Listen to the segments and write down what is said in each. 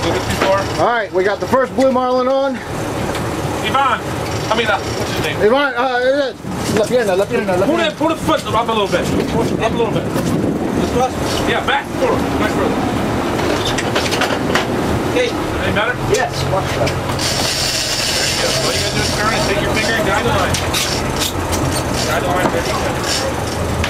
a little bit too far. All right, we got the first blue marlin on. Ivan, I mean, uh, what's his name? Ivan, uh, la pierna, la pierna, la Pull pierna. that, pull the foot up a little bit. Up a little bit. Yeah, back forward. Back further. Okay. Any better? Yes, much better. There you go. All you gotta do is turn and take your finger and guide the line. Guide the line, baby.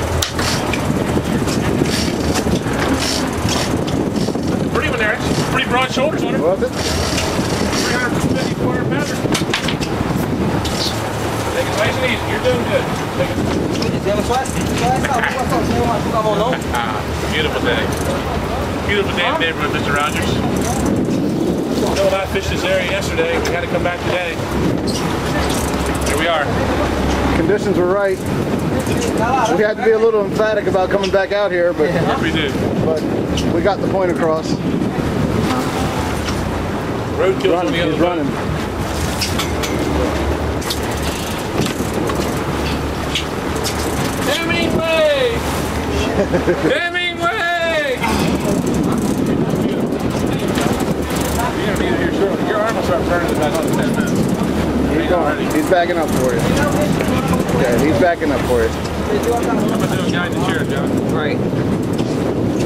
Pretty one there. Pretty broad shoulders on her. Was it? 350, 400 pounds. Take it nice and easy. You're doing good. Take it. Deu só assim, só essa rua sozinha, uma com a mão não. Beautiful day. Beautiful day in the neighborhood, Mr. Rogers. Bill and I fished this area yesterday. We had to come back today. Here we are. Conditions were right. We had to be a little emphatic about coming back out here, but What we do. but we got the point across. Roadkill's on Running, the other he's boat. running. Hemingway! Hemingway! You're gonna be here shortly. Your arm will start burning in about 10 minutes. He's going. He's backing up for you. Yeah, he's backing up for you. I'm gonna do a guide the chair, John. Right.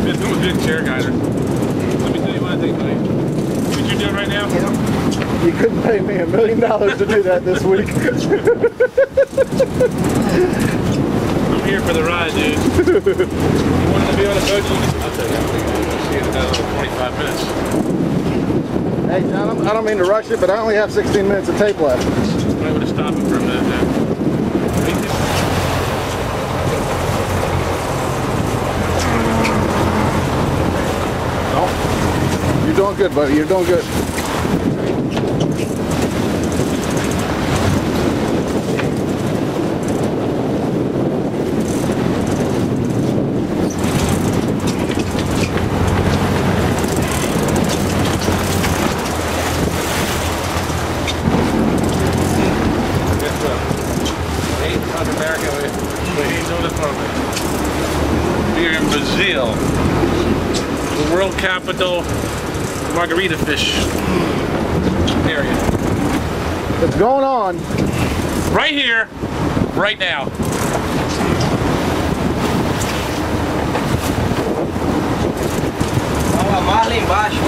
Been doing a good chair guider. Let me tell you one thing, buddy. What you're doing right now? You couldn't pay me a million dollars to do that this week. I'm here for the ride, dude. you wanted to be on a boat? I'll tell you. We'll see you in another 25 minutes. hey, John, I'm- don't mean to rush it, but I only have 16 minutes of tape left. Might want to stop it for a minute there. You're doing good, buddy. You're doing good. Brazil, the world capital margarita fish area. It's going on. Right here, right now. Mais lá embaixo.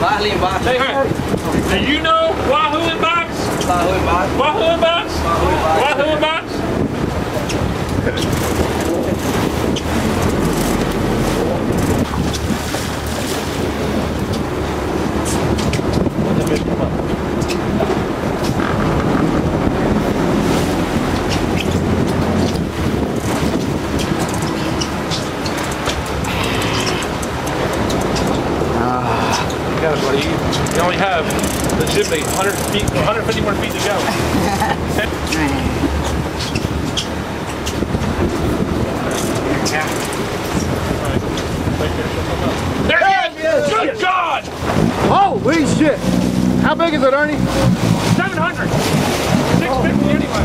Mais lá embaixo. Hey, hey, do you know Wahoo in box? Lá lá embaixo. Wahoo in box? Wahoo in box. Wahoo in box? You, you only have legitimately 100 feet, 150 more feet to go. There he is! Good God! Holy shit! How big is it, Ernie? 700! 650 anyway.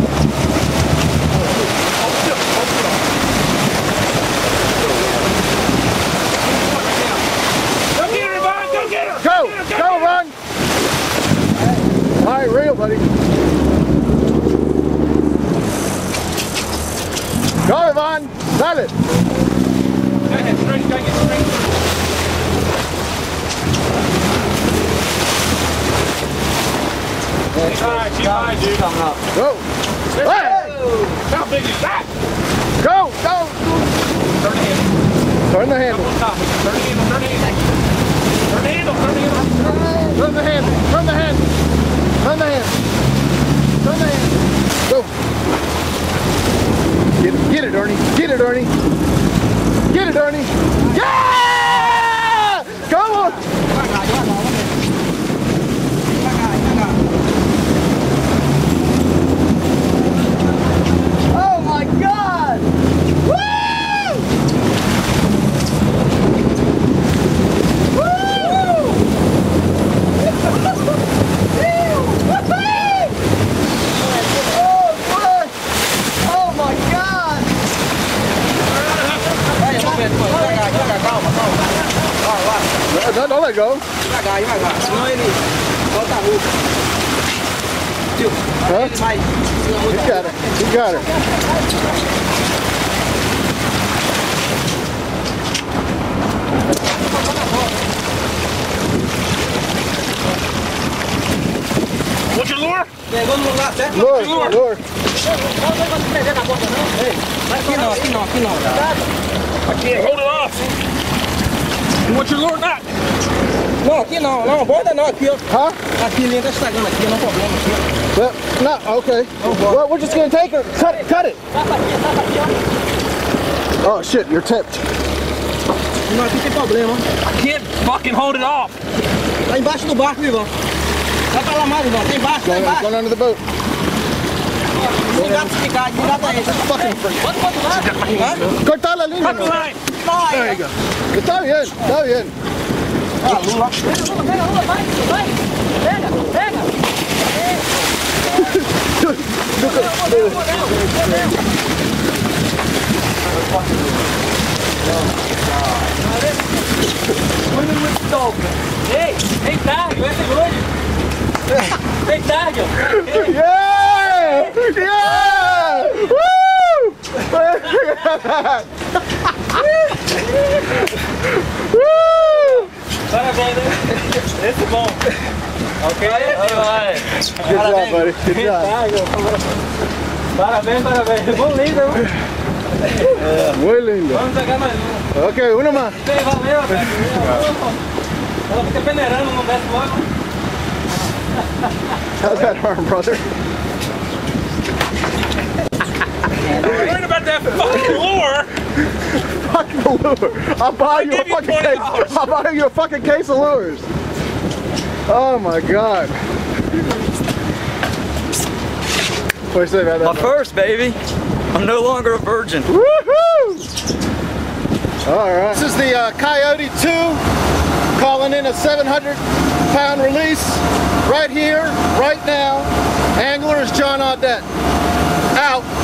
Go get her, Vaughn! Go get her! Go! Get her, Go, get her! run! All right, reel, buddy. Go, Ivan! Got it! Go ahead, straight, go get straight. Keep high, keep high, dude. Coming up. Go! Hey! How big is that? Go! Go! Turn the handle. Turn the handle. Turn the handle, turn the handle. Turn the handle, turn the handle. Turn the handle. Turn the handle. Turn the handle. Turn the handle. Go. Get it, get it, Ernie. Get it, Ernie. Get it, Ernie. Yeah! Come on. Oh my God! Woo! Devagar, devagar. Senão ele solta a roupa. Tio, Hã? ele vai. Senão You muita got it. You got it. What's your lure? Pegou no lugar certo? Lure, lure. Aqui não, aqui não, aqui não. I can't hold it off. What's your lure not? Não, aqui não, não, borda não, aqui ó. Huh? Aqui linha tá estragando aqui, não problema. Aqui. Well, no, okay. Well, we're just gonna take her. Cut it, cut it. Oh shit, you're tipped. Não, aqui tem problema. I can't fucking hold it off. Tá embaixo do barco, Ivan. Vai pra lá mais, Ivan. Tá embaixo, tá Going, embaixo. going under the boat. Desligado, desligado, desligado aí. Fucking freak. Bota pro outro lado. Cortar la línea. Cut the line. There you go. Está bien, está bien. Ah, Lula. Pega, Lula, vai, vai. Pega, pega. Ei, vem tarde, vai ser grande. Vem tarde, ó. Yeah! Yeah! Woo! Woo! Parabéns, né? Esse bom. Ok? Vai. Good job, buddy. Good job. Parabéns, parabéns. Bom lindo, hein? Muy lindo. Vamos pegar mais um. Ok, una más. Bem, valeu, velho. Ela fica peneirando, não desce logo. How's that arm, brother? Worried about that fucking lure. Fucking lure. I'll buy you a fucking case. I'll buy you a fucking case of lures. Oh my god. What do you say about My first, baby. I'm no longer a virgin. Woohoo! All right. This is the uh, Coyote 2 calling in a 700 pound release right here, right now. Angler is John Audette. Out.